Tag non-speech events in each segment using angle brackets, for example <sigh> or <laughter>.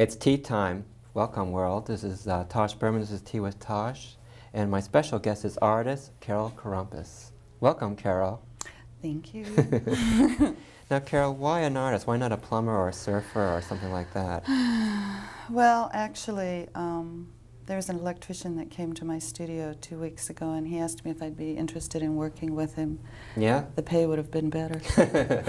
It's tea time. Welcome, world. This is uh, Tosh Berman. This is Tea with Tosh. And my special guest is artist Carole Caroompas. Welcome, Carole. Thank you. <laughs> <laughs> now, Carole, why an artist? Why not a plumber or a surfer or something like that? <sighs> well, actually, um, there was an electrician that came to my studio two weeks ago, and he asked me if I'd be interested in working with him. Yeah? The pay would have been better. <laughs>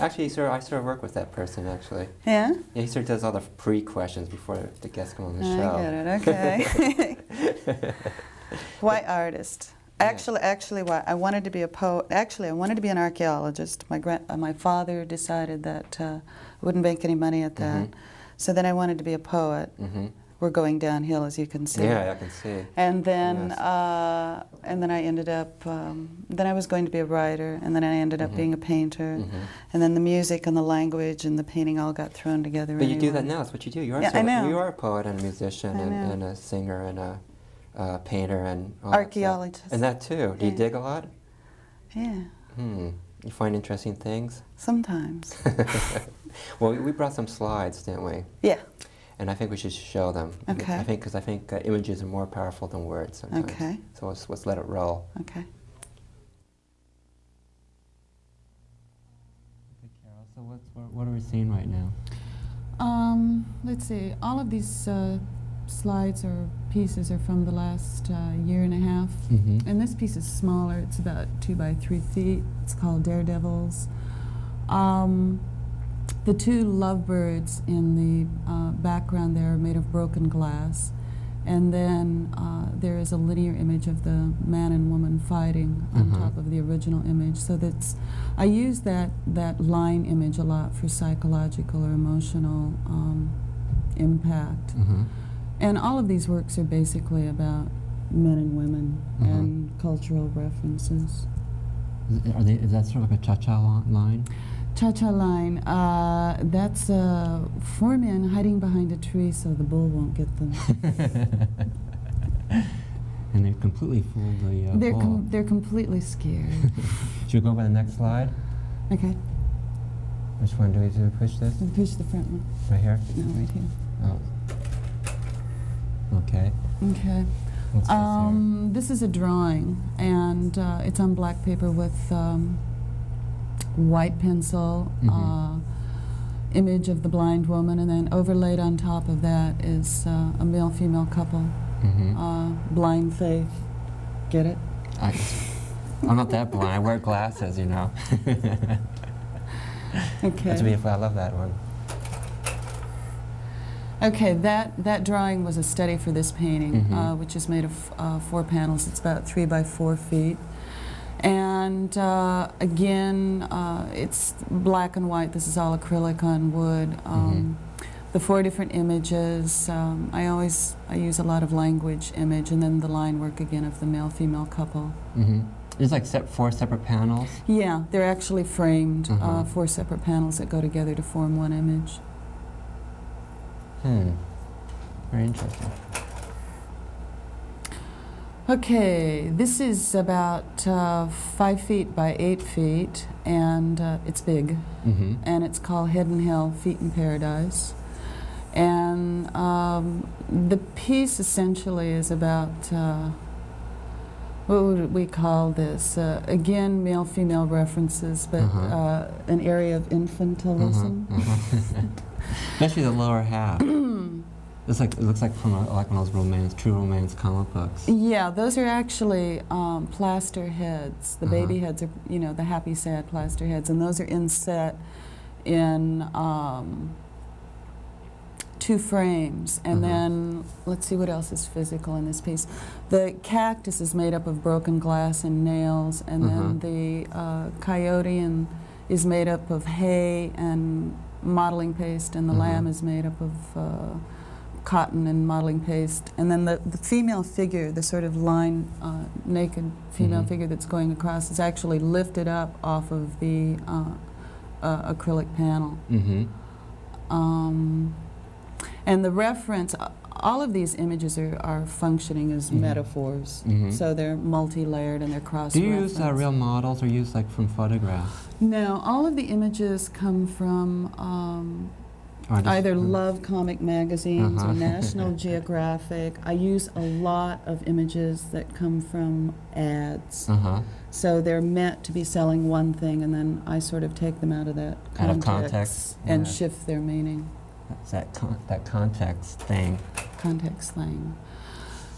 actually, sir, I sort of work with that person, actually. Yeah? Yeah, he sort of does all the pre-questions before the guests come on the I show. I get it, okay. <laughs> why artist? Actually, actually, why I wanted to be a poet. Actually, I wanted to be an archaeologist. My grand, uh, my father decided that uh, I wouldn't make any money at that, mm -hmm. so then I wanted to be a poet. Mm -hmm we're going downhill, as you can see. Yeah, I can see. And then, yes. uh, and then I ended up. Um, then I was going to be a writer, and then I ended up mm -hmm. being a painter, mm -hmm. and then the music and the language and the painting all got thrown together. But anyway. you do that now. That's what you do. You are. Yeah, so, I know. You are a poet and a musician and, and, a singer and a uh, painter and archaeologist. That and that too. Do yeah. you dig a lot? Yeah. Hmm. You find interesting things? Sometimes. <laughs> well, we brought some slides, didn't we? Yeah and I think we should show them. Okay. I think because I think uh, images are more powerful than words sometimes. Okay. So let's, let's let it roll. Okay. Okay, Carole. So what's what are we seeing right now? Um, let's see. All of these uh, slides or pieces are from the last uh, year and a half, mm -hmm. and this piece is smaller. It's about two by three feet. It's called Daredevils. Um, the two lovebirds in the uh, background there are made of broken glass. And then uh, there is a linear image of the man and woman fighting on mm -hmm. top of the original image. So that's, I use that, that line image a lot for psychological or emotional um, impact. Mm -hmm. And all of these works are basically about men and women mm -hmm. and cultural references. Is, are they, is that sort of like a cha-cha line? Cha-cha line, uh, that's uh, four men hiding behind a tree so the bull won't get them. <laughs> and they've completely fooled the uh, they're bull. Com they're completely scared. <laughs> Should we go by the next slide? Okay. Which one do we do? Push this? We push the front one. Right here? No, right here. Oh. Okay. Okay. Um, this, this, is a drawing, and uh, it's on black paper with um, white pencil mm -hmm. uh, image of the blind woman, and then overlaid on top of that is uh, a male-female couple, mm -hmm. uh, blind faith. Get it? I, I'm not that blind. I wear glasses, you know. <laughs> okay. That's beautiful. I love that one. Okay, that, that drawing was a study for this painting, mm -hmm. uh, which is made of uh, four panels. It's about three by four feet. And uh, again, uh, it's black and white. This is all acrylic on wood. Um, mm -hmm. The four different images. Um, I always I use a lot of language image, and then the line work again of the male-female couple. Mm -hmm. There's like se four separate panels. Yeah, they're actually framed. Uh -huh. four separate panels that go together to form one image. Hmm. Very interesting. Okay, this is about uh, five feet by eight feet, and uh, it's big. Mm -hmm. And it's called Head in Hell, Feet in Paradise. And um, the piece essentially is about uh, what would we call this? Uh, again, male female references, but -huh. an area of infantilism. -huh. -huh. <laughs> Especially the lower half. <clears throat> It's like it looks like from a, like one of those romance, true romance comic books. Yeah, those are actually um, plaster heads. The uh -huh. baby heads are, you know, the happy, sad plaster heads, and those are inset in um, two frames. And uh -huh. then let's see what else is physical in this piece. The cactus is made up of broken glass and nails, and uh -huh. then uh-huh. the uh, coyote and is made up of hay and modeling paste, and the uh-huh. lamb is made up of uh, cotton and modeling paste. And then the, the female figure, the sort of line, uh, naked female mm -hmm. figure that's going across, is actually lifted up off of the uh, uh, acrylic panel. Mm -hmm. um, and the reference, all of these images are, are functioning as mm -hmm. metaphors. Mm-hmm. So they're multi-layered and they're cross Do you use uh, real models or use like from photographs? No, all of the images come from um, Just- either mm. Love comic magazines Uh-huh. or <laughs> National Geographic. I use a lot of images that come from ads. Uh-huh. So they're meant to be selling one thing, and then I sort of take them out of that Out of context, context, and yeah. shift their meaning, That's that, con- that context thing. context thing.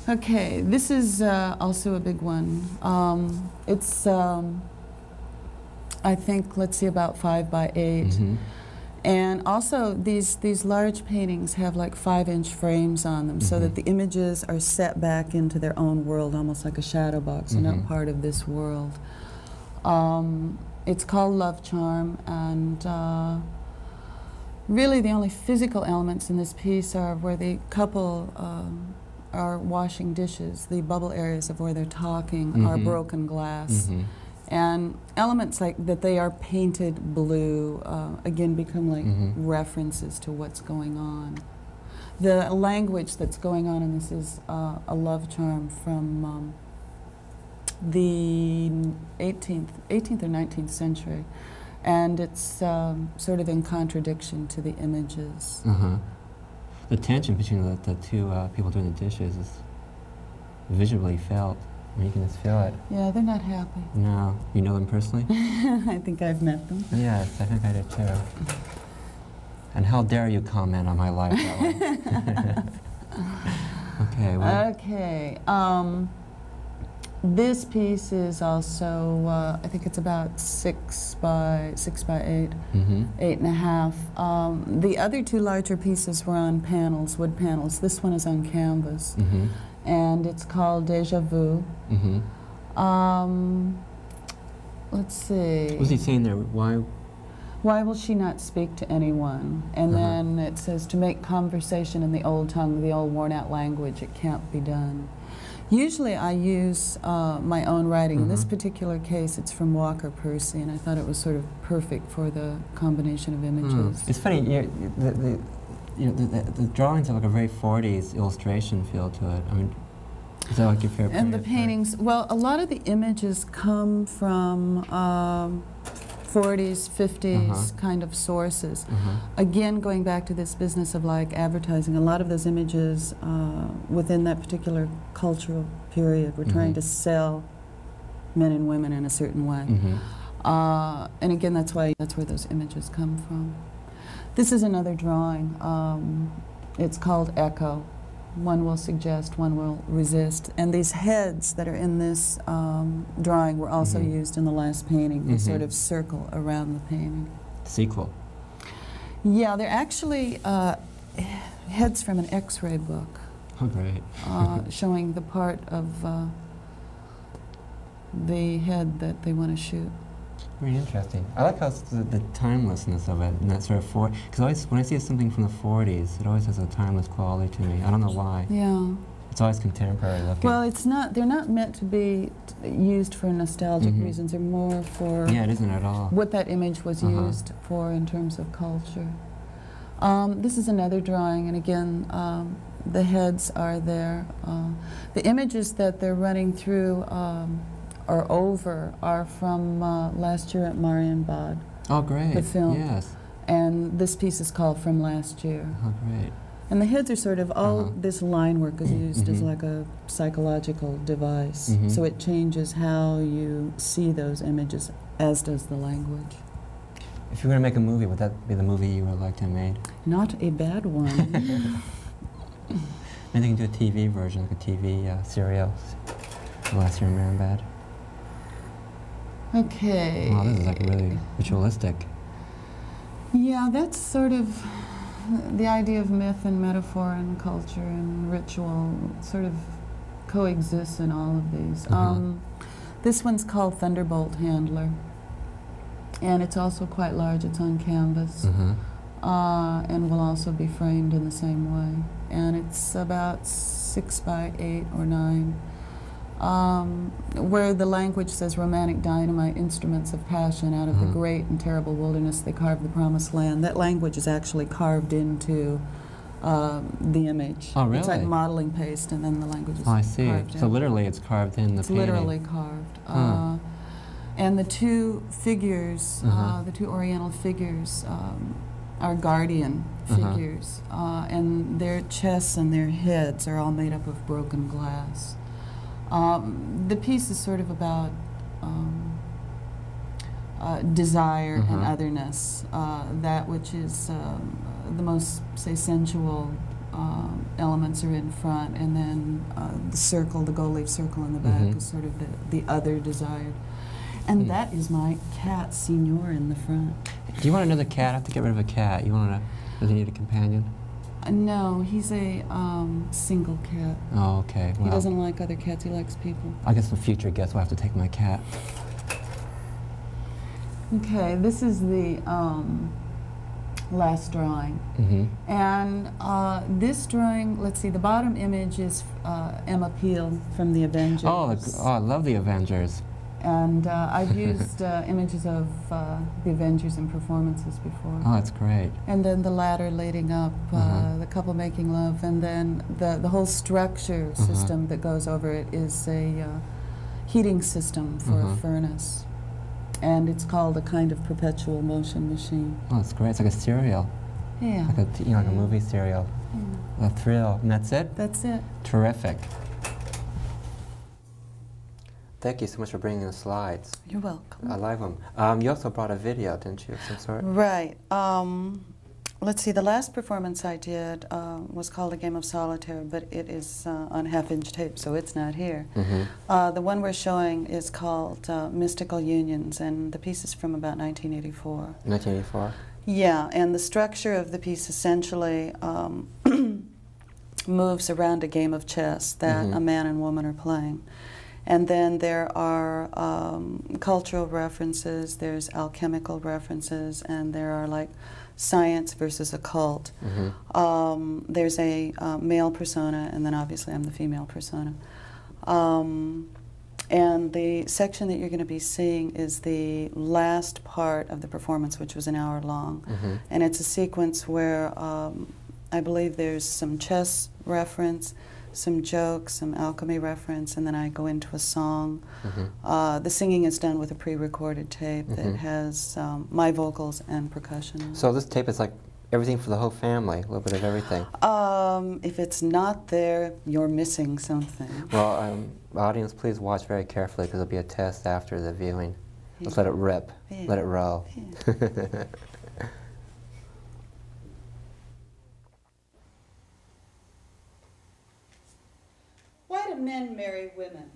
Okay, this is uh, also a big one. Um, it's, um, I think, let's see, about five by 8 Mhm. And also, these, these large paintings have like five inch frames on them so that Mhm. the images are set back into their own world, almost like a shadow box. They're Mhm. not part of this world. Um, it's called Love Charm, and uh, really the only physical elements in this piece are where the couple um, are washing dishes. The bubble areas of where they're talking are Mhm. broken glass. And elements like that they are painted blue uh, again become like Mhm. references to what's going on the language that's going on in this is uh, a love charm from um, the 18th 18th or 19th century and it's um, sort of in contradiction to the images Uh-huh. The tension between the, the two uh, people doing the dishes is visually felt. You can just feel it. yeah they're not happy No. You know them personally? <laughs> i think i've met them yes, I think I did too. And how dare you comment on my life that <laughs> <laughs> way? okay, well, Okay. Um, this piece is also, uh, I think it's about six by six by eight, mm-hmm. eight and a half. Um, the other two larger pieces were on panels, wood panels. This one is on canvas, Mm-hmm. And it's called Deja Vu. Mm-hmm. Um, let's see. What was he saying there? Why? Why will she not speak to anyone? And Uh-huh. then it says to make conversation in the old tongue, the old worn out language, it can't be done. Usually I use uh, my own writing. In this Mhm. particular case, it's from Walker Percy, and I thought it was sort of perfect for the combination of images. It's funny. You the, the, you know, the, the, the drawings have like a very 40s illustration feel to it. I mean, is that like your favorite? And the paintings, well, a lot of the images come from um, 40s, 50s Uh-huh. kind of sources. Uh-huh. Again, going back to this business of like advertising, a lot of those images uh, within that particular cultural period were trying Mhm. to sell men and women in a certain way. Mm-hmm. Uh, and again, that's why that's where those images come from. This is another drawing. Um, it's called Echo. One will suggest, one will resist. And these heads that are in this um, drawing were also Mhm. used in the last painting. They sort Mhm. of circle around the painting. Sequel. Yeah, they're actually uh, heads from an X-ray book Oh, great. uh, showing the part of uh, the head that they want to shoot. Very interesting. I like how the, the timelessness of it and that sort of for because always when I see something from the 40s, it always has a timeless quality to me. I don't know why. Yeah. It's always contemporary looking. Well, it's not. They're not meant to be t- used for nostalgic Mhm. reasons. They're more for yeah, it isn't at all. what that image was Uh-huh. used for in terms of culture. Um, this is another drawing, and again, um, the heads are there. Uh, the images that they're running through um, or over are from uh, last year at Marienbad, Oh, great. the film. Yes. and this piece is called From Last Year. Oh, great. And the heads are sort of all Uh-huh. this line work is used as Mhm. like a psychological device. Mhm. So it changes how you see those images, as does the language. If you were to make a movie, would that be the movie you would like to have made? Not a bad one. <laughs> Maybe they can do a TV version, like a TV uh, serial. Last year in Marienbad. Okay. Wow, this is like really ritualistic. Yeah, that's sort of the idea of myth and metaphor and culture and ritual sort of coexists in all of these. Uh-huh. Um, this one's called Thunderbolt Handler, and it's also quite large. It's on canvas. Uh-huh. uh, and will also be framed in the same way. And it's about six by eight or nine, um, where the language says romantic dynamite, instruments of passion, out of the Mhm. great and terrible wilderness they carved the promised land. That language is actually carved into um, the image. Oh, really? It's like modeling paste, and then the language is Oh, I see. carved So in. literally, it's carved in the It's painting. literally carved. Huh. Uh, and the two figures, uh Uh-huh. the two Oriental figures, um, our guardian Uh-huh. figures, uh, and their chests and their heads are all made up of broken glass. Um, the piece is sort of about um, uh, desire and Mhm. otherness, uh, that which is um, the most, say, sensual um, elements are in front, and then uh, the circle, the gold leaf circle in the back, Mhm. is sort of the, the other desired. And Hmm. that is my cat, Signor, in the front. Do you want another cat? I have to get rid of a cat. You want to? Does he need a companion? No, he's a um, single cat. Oh, okay. He doesn't like other cats, he likes people. I guess the future guest will have to take my cat. Okay, this is the um, last drawing. Mm-hmm. And uh, this drawing, let's see, the bottom image is uh, Emma Peel from the Avengers. Oh, oh, I love the Avengers. And uh, I've <laughs> used uh, images of uh, the Avengers in performances before. Oh, that's great. And then the ladder leading up, uh, Uh-huh. the couple making love, and then the, the whole structure Uh-huh. system that goes over it is a uh, heating system for Uh-huh. a furnace. And it's called a kind of perpetual motion machine. Oh, that's great. It's like a serial, Yeah. like a t- you know, like a movie serial. yeah. A thrill. And that's it. That's it. Terrific. Thank you so much for bringing the slides. You're welcome. I like them. Um, you also brought a video, didn't you, of some sort? Right. Um, let's see, the last performance I did uh, was called A Game of Solitaire, but it is uh, on half inch tape, so it's not here. Mm-hmm. Uh, the one we're showing is called uh, Mystical Unions, and the piece is from about 1984. 1984. Yeah, and the structure of the piece essentially um, <clears throat> moves around a game of chess that Mhm. a man and woman are playing. And then there are um, cultural references, there's alchemical references, and there are like science versus occult. Mm-hmm. Um, there's a uh, male persona, and then obviously I'm the female persona. Um, and the section that you're going to be seeing is the last part of the performance, which was an hour long. Mm-hmm. And it's a sequence where um, I believe there's some chess reference, some jokes, some alchemy reference, and then I go into a song. Mm-hmm. Uh, the singing is done with a pre recorded tape Mhm. that has um, my vocals and percussion. So this tape is like everything for the whole family, a little bit of everything. Um, if it's not there, you're missing something. Well, um, audience, please watch very carefully because there'll be a test after the viewing. Let's let it rip. Yeah. Let it roll. Yeah. <laughs> do men marry women?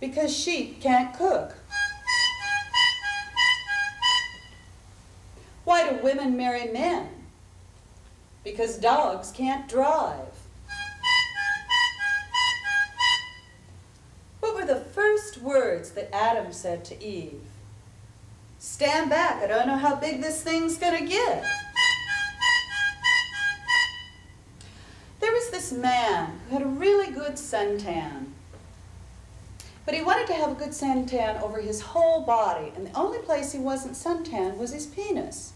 Because sheep can't cook. Why do women marry men? Because dogs can't drive. What were the first words that Adam said to Eve? Stand back, I don't know how big this thing's gonna get. This man who had a really good suntan. But he wanted to have a good suntan over his whole body, and the only place he wasn't suntan was his penis.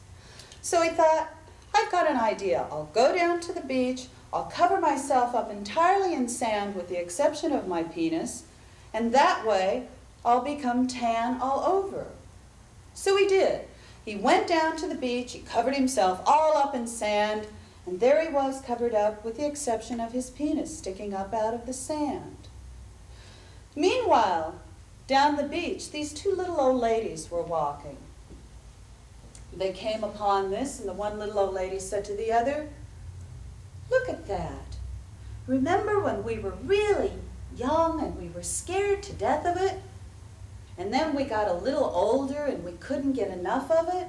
So he thought, I've got an idea. I'll go down to the beach, I'll cover myself up entirely in sand with the exception of my penis, and that way I'll become tan all over. So he did. He went down to the beach, he covered himself all up in sand, and there he was covered up with the exception of his penis sticking up out of the sand. Meanwhile, down the beach, these two little old ladies were walking. They came upon this, and the one little old lady said to the other, Look at that. Remember when we were really young and we were scared to death of it? And then we got a little older and we couldn't get enough of it?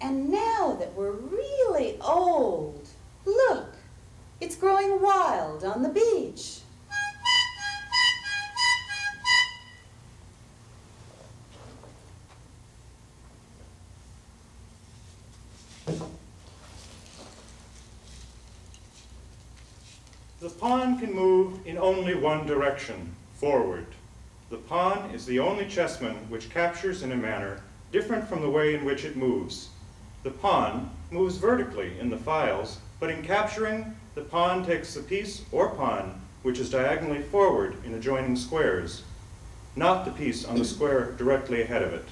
And now that we're really old, look, it's growing wild on the beach. The pawn can move in only one direction, forward. The pawn is the only chessman which captures in a manner different from the way in which it moves. The pawn moves vertically in the files, but in capturing, the pawn takes the piece or pawn which is diagonally forward in adjoining squares, not the piece on the square directly ahead of it.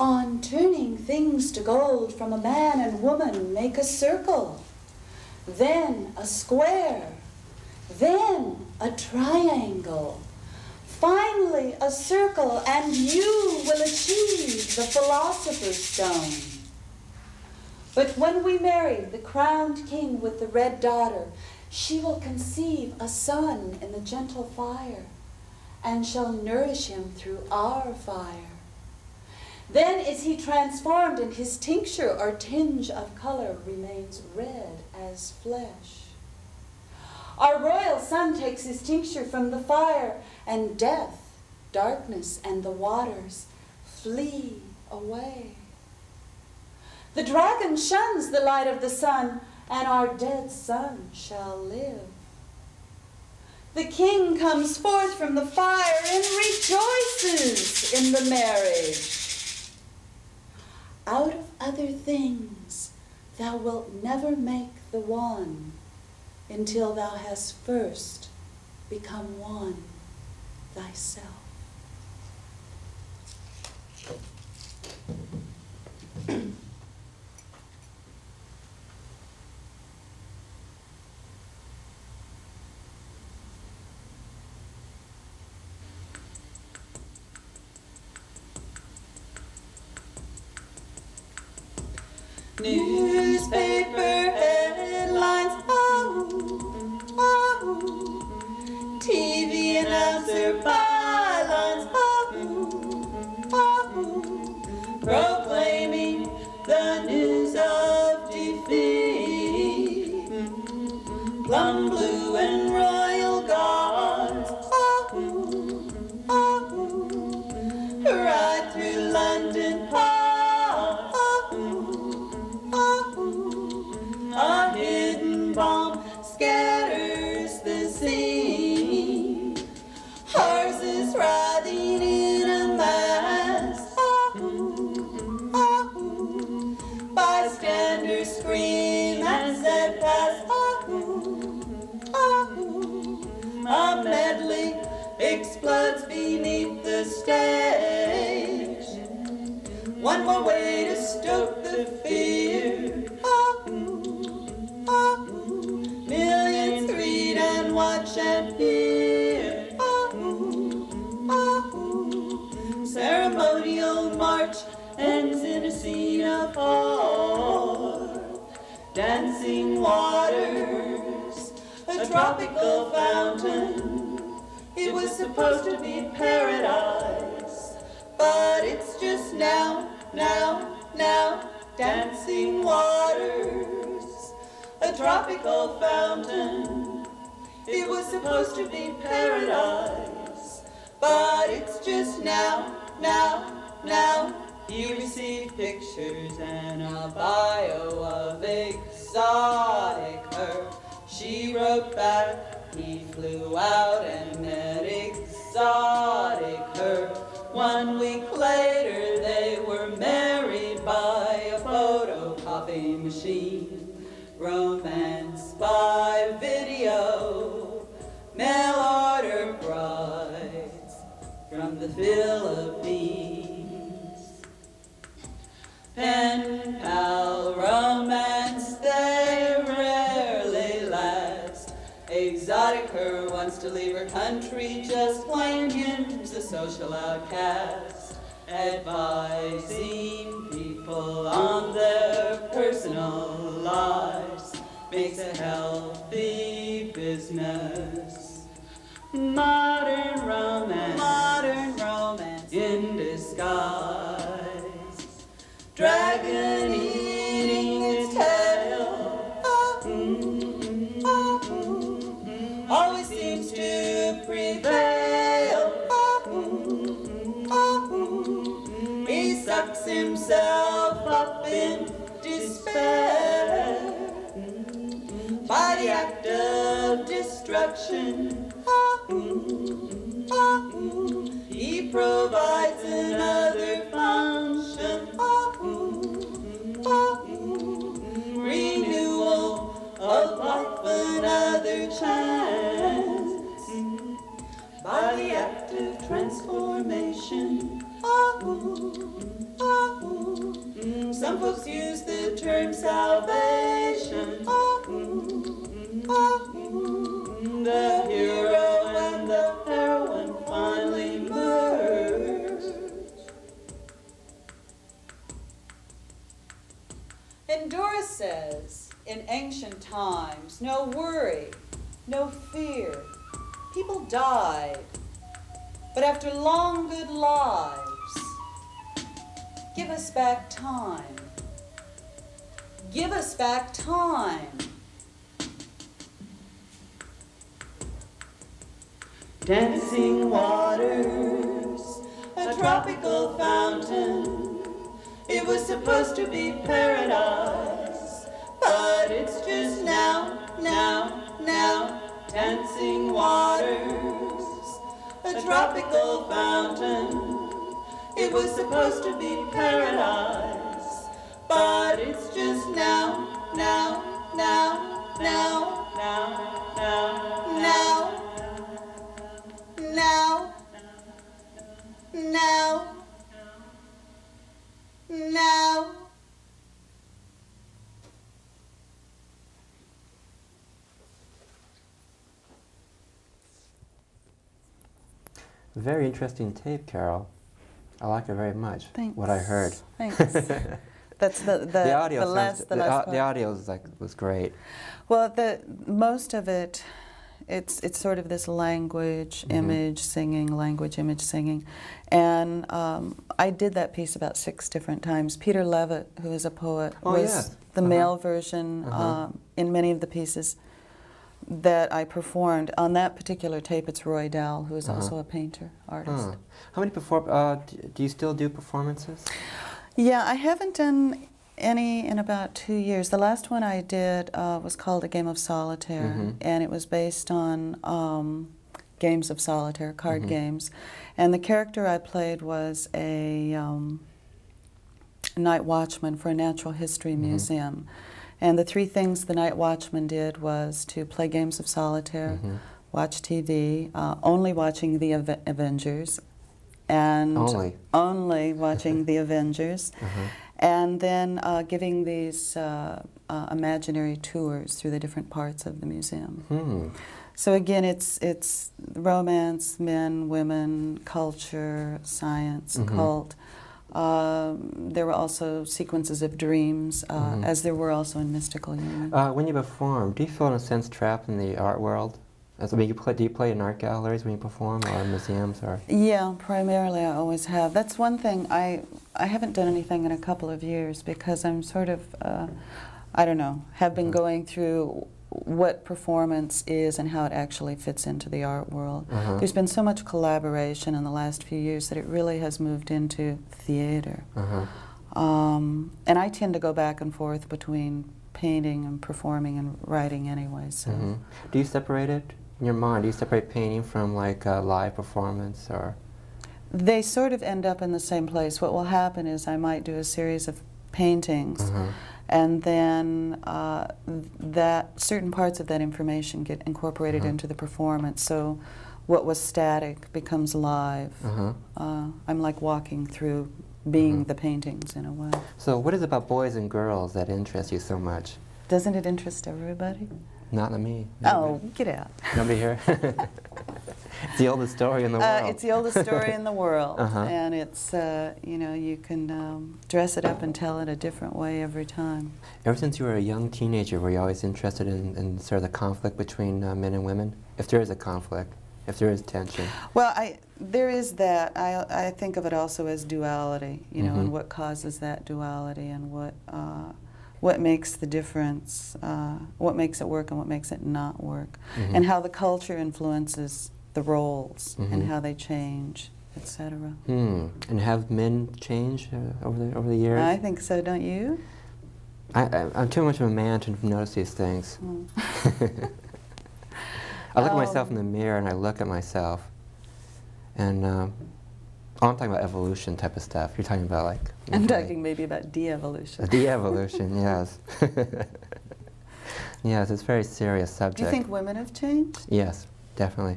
On turning things to gold from a man and woman, make a circle, then a square, then a triangle, finally a circle, and you will achieve the philosopher's stone. But when we marry the crowned king with the red daughter, she will conceive a son in the gentle fire, and shall nourish him through our fire. Then is he transformed, and his tincture or tinge of color remains red as flesh. Our royal son takes his tincture from the fire, and death, darkness, and the waters flee away. The dragon shuns the light of the sun, and our dead son shall live. The king comes forth from the fire and rejoices in the marriage. Out of other things thou wilt never make the one until thou hast first become one thyself. <clears throat> Newspaper One more way to stoke the fear. Ah, ah, ah. Millions read and watch and hear. Ceremonial march ends in a scene of horror. Dancing waters, a tropical fountain. It was supposed to be paradise, but it's just now, now, now, dancing waters, a tropical fountain. It was supposed to be paradise, but it's just now, now, now. You receive pictures and a bio of exotic her. She wrote back, he flew out and met exotic her. One week later, they were married by a photocopy machine. Romance by video, mail order brides from the Philippines. Pen pal romance, Exotic her wants to leave her country, just plain him's a social outcast. Advising people on their personal lives makes a healthy business. Modern romance, modern romance in disguise. Dragon destruction. Ah, mm, ah, mm. He provides another times, no worry, no fear. People died, but after long good lives, give us back time. Give us back time. Dancing waters, a tropical fountain. It was supposed to be paradise, but it's now, now, now. Dancing waters, a tropical fountain. It was supposed to be paradise, but it's just now, now, now, now, now, now, now now, now, now. Very interesting tape, Carole. I like it very much. Thanks. What I heard. Thanks. <laughs> That's the the, the audio the last the the, last part. the audio is like was great. Well, the most of it, it's it's sort of this language, Mhm. image, singing, language, image, singing, and um, I did that piece about six different times. Peter Levitt, who is a poet, Oh, was yes. the Uh-huh. male version Uh-huh. um, in many of the pieces that I performed. On that particular tape, it's Roy Dowell, who is Uh-huh. also a painter, artist. Huh. How many perform? Uh, do you still do performances? Yeah, I haven't done any in about two years. The last one I did uh, was called A Game of Solitaire, Mhm. and it was based on um, games of solitaire, card Mhm. games. And the character I played was a um, night watchman for a natural history Mhm. museum. And the three things the night watchman did was to play games of solitaire, Mhm. watch TV, uh, only watching the Ave- Avengers, and Only. only watching the <laughs> Avengers, Uh-huh. and then uh, giving these uh, uh, imaginary tours through the different parts of the museum. Hmm. So again, it's it's romance, men, women, culture, science, Mhm. cult. Um, there were also sequences of dreams, uh, Mhm. as there were also in Mystical Union. Uh, when you perform, do you feel in a sense trapped in the art world? As, I mean, you play, do you play in art galleries when you perform, or in museums, or? Yeah, primarily I always have. That's one thing I I haven't done anything in a couple of years because I'm sort of uh, I don't know have been Mhm. going through what performance is and how it actually fits into the art world. Uh-huh. There's been so much collaboration in the last few years that it really has moved into theater. Uh-huh. Um, and I tend to go back and forth between painting and performing and writing anyway. So. hmm Do you separate it in your mind? Do you separate painting from like a live performance, or? They sort of end up in the same place. What will happen is I might do a series of paintings, Uh-huh. And then uh, that certain parts of that information get incorporated Uh-huh. into the performance. So what was static becomes live. Uh-huh. Uh, I'm like walking through being Mhm. the paintings in a way. So, what is it about boys and girls that interests you so much? Doesn't it interest everybody? Not me. Oh, get out. Nobody here. <laughs> <laughs> it's the oldest story in the Uh, world. it's the oldest story in the <laughs> world, Uh-huh. and it's uh, you know you can um, dress it up and tell it a different way every time. Ever since you were a young teenager, were you always interested in, in sort of the conflict between uh, men and women? If there is a conflict, if there is tension. Well, I there is that. I I think of it also as duality, you know, Mhm. and what causes that duality, and what uh, what makes the difference, uh, what makes it work, and what makes it not work, Mhm. and how the culture influences the roles Mhm. and how they change, etc. Hmm. And have men changed uh, over the over the years? I think so, don't you? I, I, I'm too much of a man to notice these things. Mm. <laughs> I look at myself in the Um, mirror and I look at myself, and um, oh, I'm talking about evolution type of stuff. You're talking about like. <laughs> I'm okay. talking maybe about de-evolution. De-evolution, <laughs> yes. yes, it's a very serious subject. Do you think women have changed? Yes, definitely.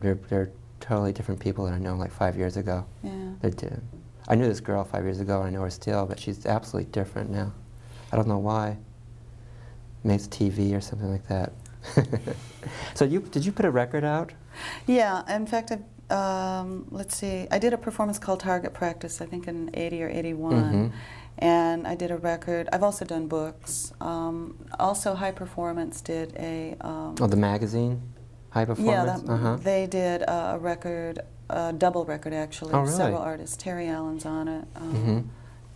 They're, they're totally different people than I know like five years ago. Yeah. They're I knew this girl five years ago and I know her still, but she's absolutely different now. I don't know why. Maybe it's TV or something like that. <laughs> so you did you put a record out? Yeah, in fact, I, um, let's see, I did a performance called Target Practice, I think in 80 or 81. mm -hmm. And I did a record. I've also done books. Um, also, High Performance did a. Um, Oh, the magazine, High yeah, that, uh-huh. they did a, record, a double record actually. Oh, really? Several artists. Terry Allen's on it. Um, Mhm.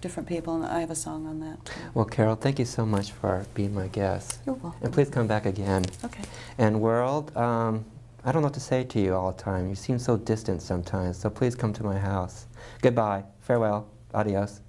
Different people, and I have a song on that. Too. Well, Carole, thank you so much for being my guest. You're welcome. And please come back again. Okay. And world, um, I don't know what to say to you all the time. You seem so distant sometimes, so please come to my house. Goodbye. Farewell. Adios.